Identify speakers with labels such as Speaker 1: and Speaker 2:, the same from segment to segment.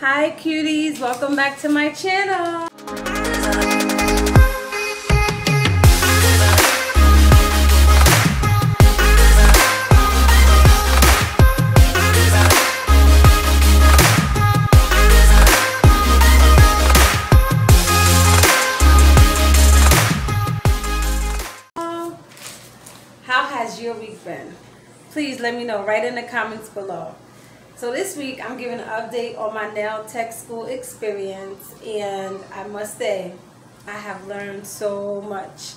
Speaker 1: Hi cuties, welcome back to my channel. How has your week been? Please let me know right in the comments below. So this week I'm giving an update on my nail tech school experience and I must say I have learned so much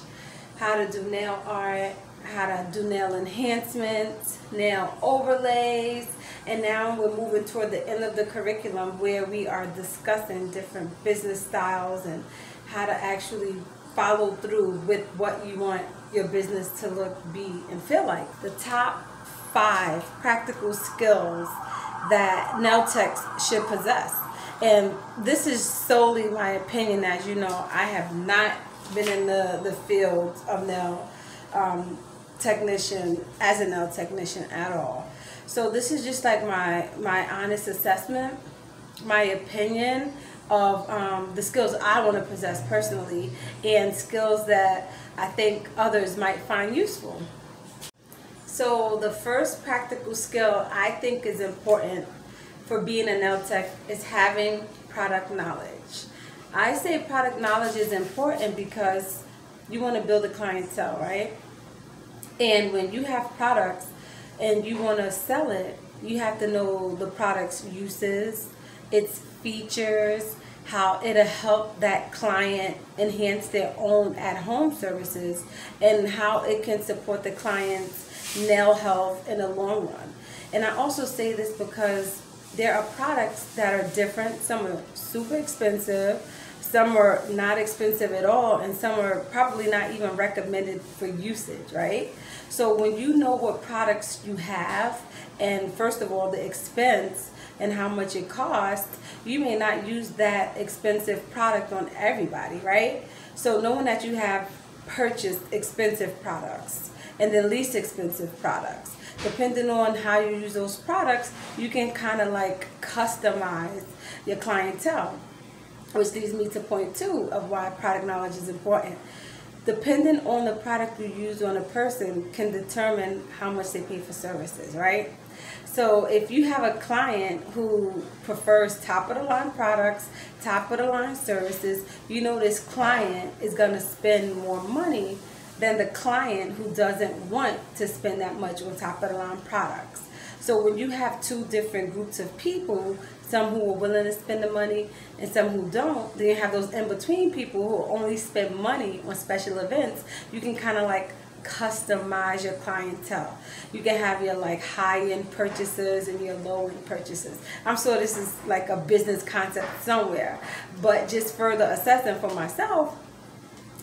Speaker 1: how to do nail art, how to do nail enhancements, nail overlays, and now we're moving toward the end of the curriculum where we are discussing different business styles and how to actually follow through with what you want your business to look, be, and feel like. The top five practical skills that nail techs should possess. And this is solely my opinion, as you know, I have not been in the, the field of nail um, technician, as a nail technician at all. So this is just like my, my honest assessment, my opinion of um, the skills I want to possess personally and skills that I think others might find useful. So the first practical skill I think is important for being a nail tech is having product knowledge. I say product knowledge is important because you want to build a clientele, right? And when you have products and you want to sell it, you have to know the product's uses, its features, how it'll help that client enhance their own at-home services, and how it can support the client's nail health in the long run. And I also say this because there are products that are different. Some are super expensive, some are not expensive at all, and some are probably not even recommended for usage, right? So when you know what products you have, and first of all, the expense and how much it costs, you may not use that expensive product on everybody, right? So knowing that you have purchased expensive products and the least expensive products. Depending on how you use those products, you can kind of like customize your clientele. Which leads me to point two of why product knowledge is important. Depending on the product you use on a person can determine how much they pay for services, right? So if you have a client who prefers top of the line products, top of the line services, you know this client is going to spend more money than the client who doesn't want to spend that much on top of the line products. So when you have two different groups of people, some who are willing to spend the money and some who don't, then you have those in between people who only spend money on special events. You can kind of like customize your clientele. You can have your like high-end purchases and your low-end purchases. I'm sure this is like a business concept somewhere, but just further assessing for myself,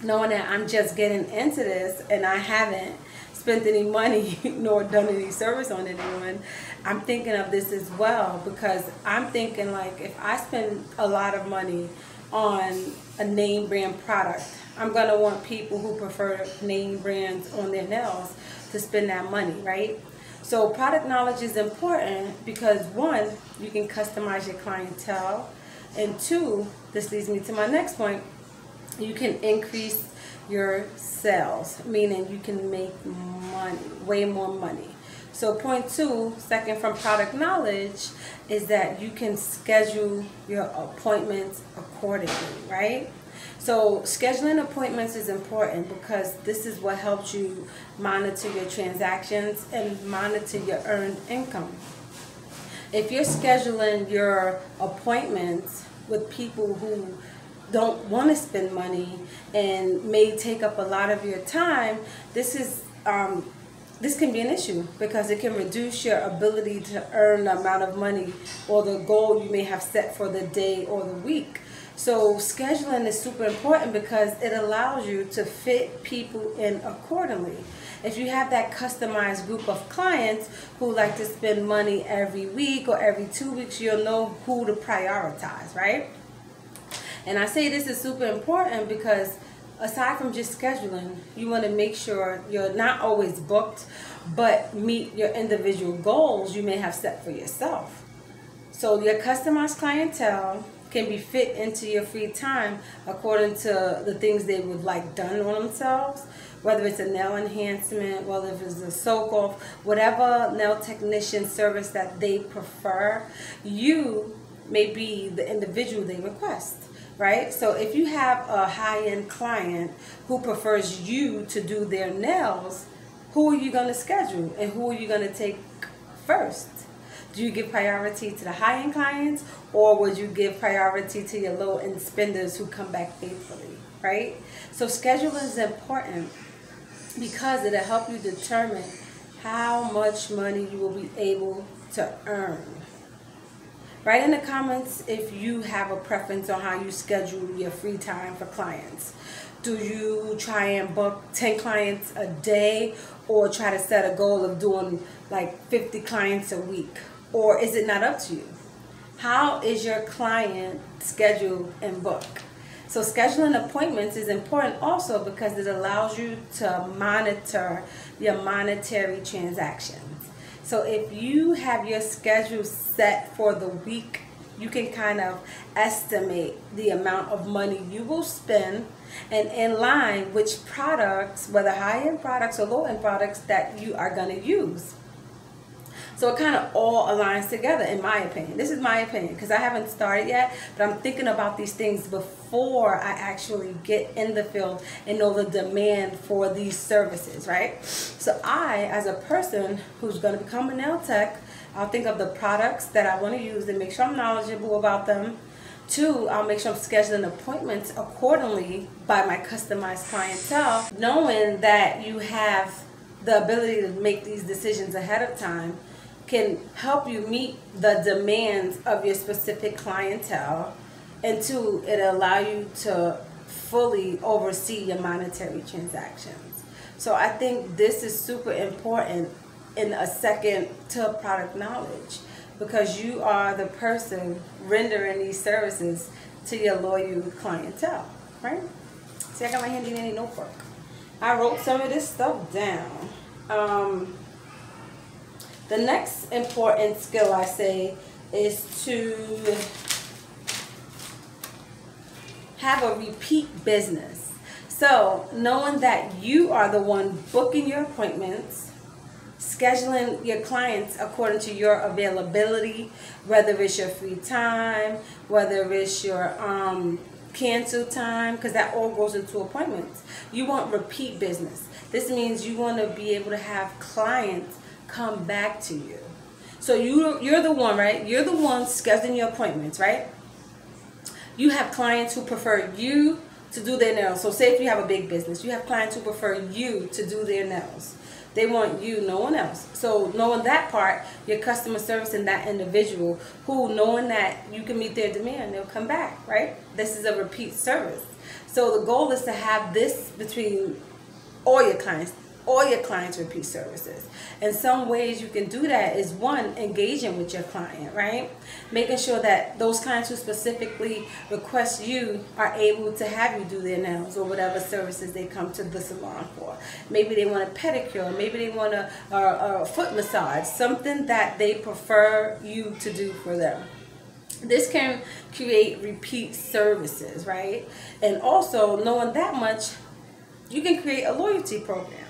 Speaker 1: knowing that I'm just getting into this and I haven't spent any money nor done any service on anyone, I'm thinking of this as well because I'm thinking like if I spend a lot of money on a name brand product, I'm gonna want people who prefer name brands on their nails to spend that money, right? So product knowledge is important because one, you can customize your clientele, and two, this leads me to my next point, you can increase your sales, meaning you can make money, way more money. So point two, second from product knowledge, is that you can schedule your appointments accordingly, right? So scheduling appointments is important because this is what helps you monitor your transactions and monitor your earned income. If you're scheduling your appointments with people who don't want to spend money and may take up a lot of your time, this is um, this can be an issue because it can reduce your ability to earn the amount of money or the goal you may have set for the day or the week. So scheduling is super important because it allows you to fit people in accordingly. If you have that customized group of clients who like to spend money every week or every two weeks, you'll know who to prioritize, right? And I say this is super important because aside from just scheduling, you want to make sure you're not always booked, but meet your individual goals you may have set for yourself. So your customized clientele can be fit into your free time according to the things they would like done on themselves, whether it's a nail enhancement, whether it's a soak off, whatever nail technician service that they prefer, you may be the individual they request. Right? So if you have a high end client who prefers you to do their nails, who are you going to schedule and who are you going to take first? Do you give priority to the high end clients or would you give priority to your low end spenders who come back faithfully? Right? So scheduling is important because it'll help you determine how much money you will be able to earn. Write in the comments if you have a preference on how you schedule your free time for clients. Do you try and book 10 clients a day or try to set a goal of doing like 50 clients a week? Or is it not up to you? How is your client scheduled and booked? So scheduling appointments is important also because it allows you to monitor your monetary transactions. So if you have your schedule set for the week, you can kind of estimate the amount of money you will spend and in line which products, whether high-end products or low-end products that you are going to use. So it kind of all aligns together, in my opinion. This is my opinion because I haven't started yet, but I'm thinking about these things before I actually get in the field and know the demand for these services, right? So I, as a person who's going to become a nail tech, I'll think of the products that I want to use and make sure I'm knowledgeable about them. Two, I'll make sure I'm scheduling appointments accordingly by my customized clientele, knowing that you have the ability to make these decisions ahead of time can help you meet the demands of your specific clientele and two it allow you to fully oversee your monetary transactions. So i think this is super important in a second to product knowledge because you are the person rendering these services to your loyal clientele right? See i got my handy dandy notebook. I wrote some of this stuff down. Um, the next important skill I say is to have a repeat business. So knowing that you are the one booking your appointments, scheduling your clients according to your availability, whether it's your free time, whether it's your um, cancel time, because that all goes into appointments. You want repeat business. This means you want to be able to have clients come back to you. So you you're the one, right? You're the one scheduling your appointments, right? You have clients who prefer you to do their nails. So say if you have a big business, you have clients who prefer you to do their nails. They want you, no one else. So knowing that part, your customer service and that individual who knowing that you can meet their demand, they'll come back, right? This is a repeat service. So the goal is to have this between all your clients all your clients repeat services. And some ways you can do that is one, engaging with your client, right? Making sure that those clients who specifically request you are able to have you do their nails or whatever services they come to the salon for. Maybe they want a pedicure, maybe they want a, a, a foot massage, something that they prefer you to do for them this can create repeat services, right? And also knowing that much, you can create a loyalty program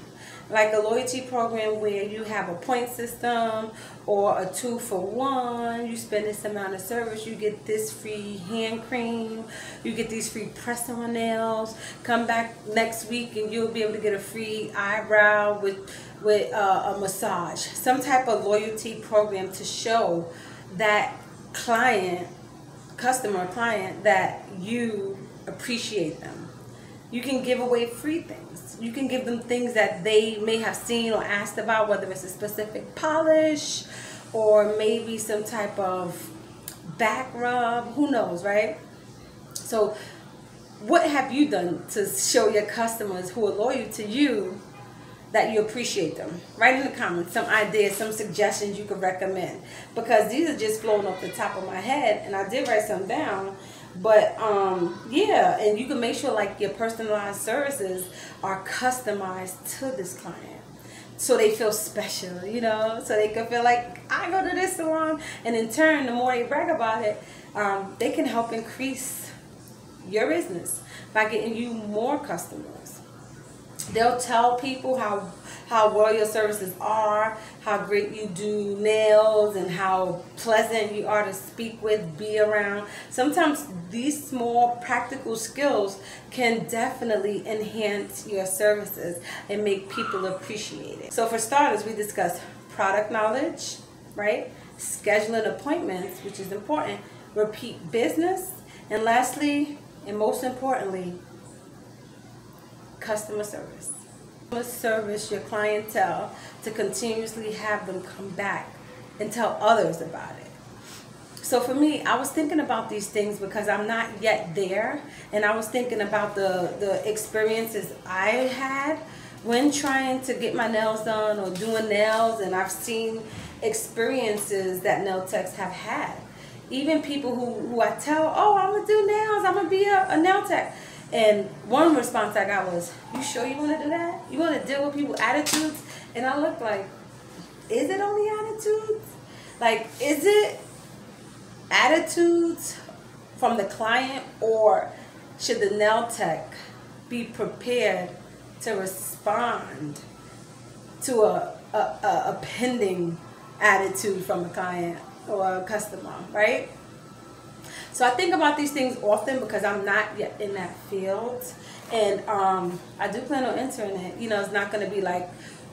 Speaker 1: like a loyalty program where you have a point system or a two for one. You spend this amount of service, you get this free hand cream, you get these free press on nails. Come back next week and you'll be able to get a free eyebrow with with uh, a massage. Some type of loyalty program to show that client, customer, client that you appreciate them. You can give away free things. You can give them things that they may have seen or asked about, whether it's a specific polish or maybe some type of back rub, who knows, right? So what have you done to show your customers who are loyal to you that you appreciate them? Write in the comments some ideas, some suggestions you could recommend. Because these are just flowing off the top of my head and I did write some down but um, yeah, and you can make sure like your personalized services are customized to this client so they feel special, you know, so they can feel like I go to this salon, and in turn, the more they brag about it, um, they can help increase your business by getting you more customers. They'll tell people how how well your services are, how great you do nails, and how pleasant you are to speak with, be around. Sometimes these small practical skills can definitely enhance your services and make people appreciate it. So for starters, we discussed product knowledge, right? Scheduling appointments, which is important, repeat business, and lastly, and most importantly, customer service Customer service your clientele to continuously have them come back and tell others about it. So for me, I was thinking about these things because I'm not yet there, and I was thinking about the the experiences I had when trying to get my nails done or doing nails, and I've seen experiences that nail techs have had. Even people who, who I tell, oh, I'm gonna do nails, I'm gonna be a, a nail tech and one response I got was, "You sure you want to do that? You want to deal with people's attitudes?" And I looked like, "Is it only attitudes? Like, is it attitudes from the client, or should the nail tech be prepared to respond to a a, a, a pending attitude from a client or a customer, right?" So I think about these things often because I'm not yet in that field. And um, I do plan on entering it. You know, it's not going to be like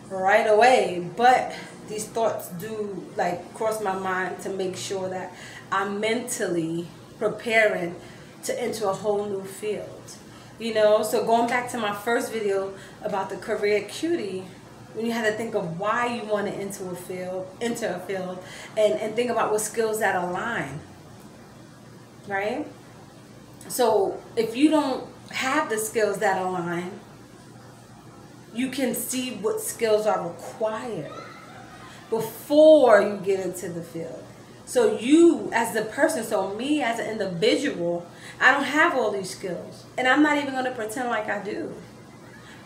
Speaker 1: right away, but these thoughts do like cross my mind to make sure that I'm mentally preparing to enter a whole new field. You know, so going back to my first video about the career cutie, when you had to think of why you want to enter a field, enter a field, and, and think about what skills that align right? So if you don't have the skills that align, you can see what skills are required before you get into the field. So you as the person, so me as an individual, I don't have all these skills. And I'm not even going to pretend like I do.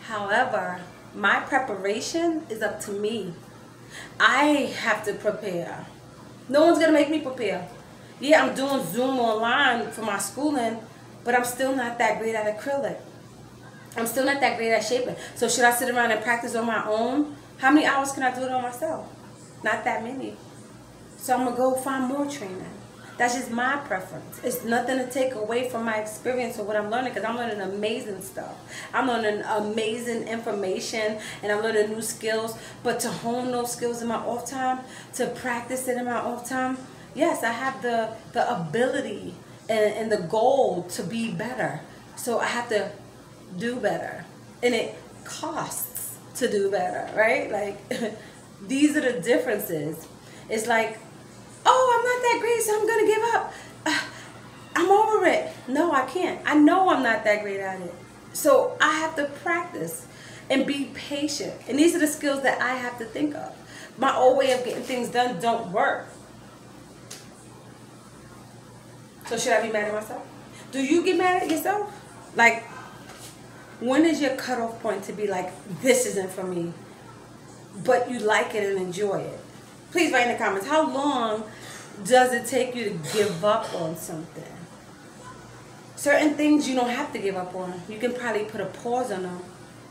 Speaker 1: However, my preparation is up to me. I have to prepare. No one's going to make me prepare yeah, I'm doing Zoom online for my schooling, but I'm still not that great at acrylic. I'm still not that great at shaping. So should I sit around and practice on my own? How many hours can I do it on myself? Not that many. So I'm gonna go find more training. That's just my preference. It's nothing to take away from my experience or what I'm learning because I'm learning amazing stuff. I'm learning amazing information and I'm learning new skills. But to hone those skills in my off time, to practice it in my off time, yes, I have the, the ability and, and the goal to be better. So I have to do better. And it costs to do better, right? Like, these are the differences. It's like, oh, I'm not that great, so I'm going to give up. Uh, I'm over it. No, I can't. I know I'm not that great at it. So I have to practice and be patient. And these are the skills that I have to think of. My old way of getting things done don't work. So should I be mad at myself? Do you get mad at yourself? Like, when is your cutoff point to be like, this isn't for me, but you like it and enjoy it? Please write in the comments, how long does it take you to give up on something? Certain things you don't have to give up on. You can probably put a pause on them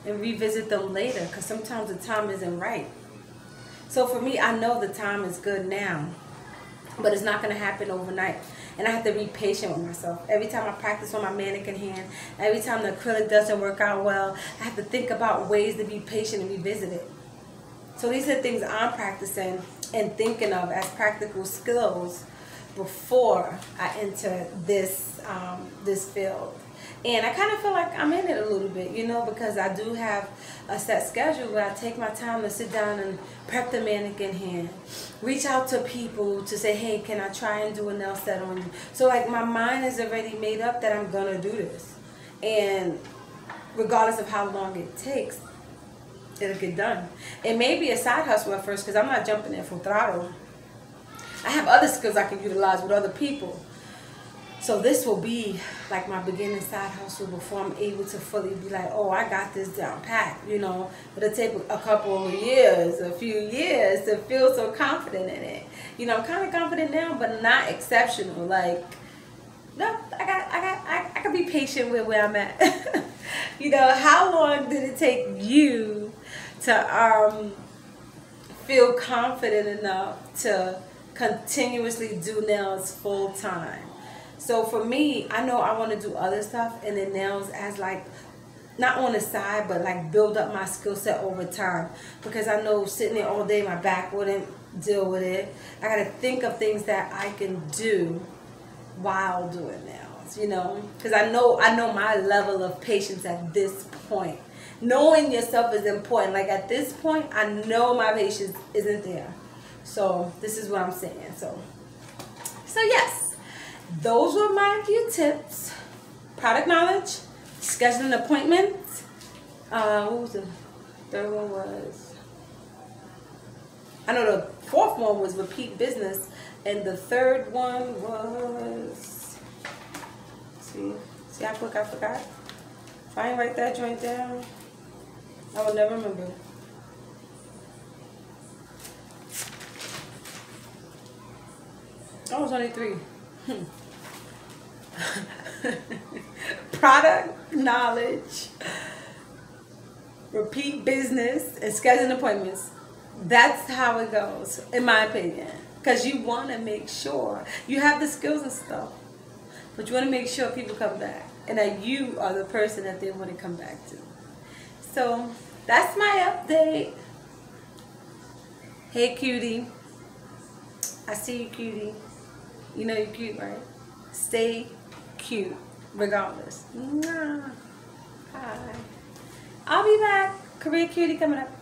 Speaker 1: and revisit them later because sometimes the time isn't right. So for me, I know the time is good now, but it's not going to happen overnight and I have to be patient with myself. Every time I practice on my mannequin hand, every time the acrylic doesn't work out well, I have to think about ways to be patient and revisit it. So these are things I'm practicing and thinking of as practical skills before I enter this um, this field. And I kind of feel like I'm in it a little bit, you know, because I do have a set schedule where I take my time to sit down and prep the mannequin hand. Reach out to people to say, hey, can I try and do a nail set on you? So, like, my mind is already made up that I'm going to do this. And regardless of how long it takes, it'll get done. It may be a side hustle at first because I'm not jumping in full throttle. I have other skills I can utilize with other people. So this will be like my beginning side hustle before I'm able to fully be like, oh, I got this down pat. You know, But it'll take a couple of years, a few years to feel so confident in it. You know, I'm kind of confident now, but not exceptional. Like, no, I got, I got, I, I can be patient with where I'm at. you know, how long did it take you to um, feel confident enough to continuously do nails full time? So for me, I know I want to do other stuff and then nails as like not on the side, but like build up my skill set over time. Because I know sitting there all day, my back wouldn't deal with it. I got to think of things that I can do while doing nails, you know, because I know I know my level of patience at this point. Knowing yourself is important. Like at this point, I know my patience isn't there. So this is what I'm saying. So, so yes those were my few tips. Product knowledge, scheduling appointments. Uh, what was the third one was? I know the fourth one was repeat business, and the third one was. See, see how quick I forgot. If I ain't write that joint down, I will never remember. It was only three. Hmm. product knowledge, repeat business, and scheduling appointments. That's how it goes, in my opinion. Because you want to make sure you have the skills and stuff, but you want to make sure people come back and that you are the person that they want to come back to. So that's my update. Hey, cutie. I see you, cutie. You know you're cute, right? Stay cute regardless. Hi. I'll be back. Career Cutie coming up.